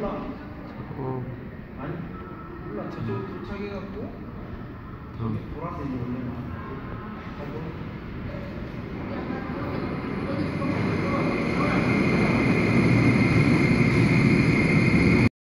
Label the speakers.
Speaker 1: 몰라.
Speaker 2: 어.
Speaker 1: 아니 몰라. 저쪽 도착해갖고
Speaker 2: 어.
Speaker 1: 저기 보라색이 원래 나.